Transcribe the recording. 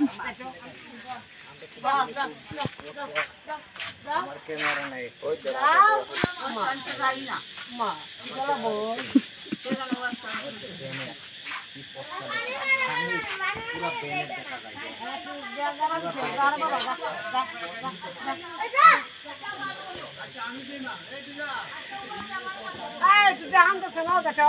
আমি দিলাম এই দিলাম এই তুই হামতে শোনাও দেখো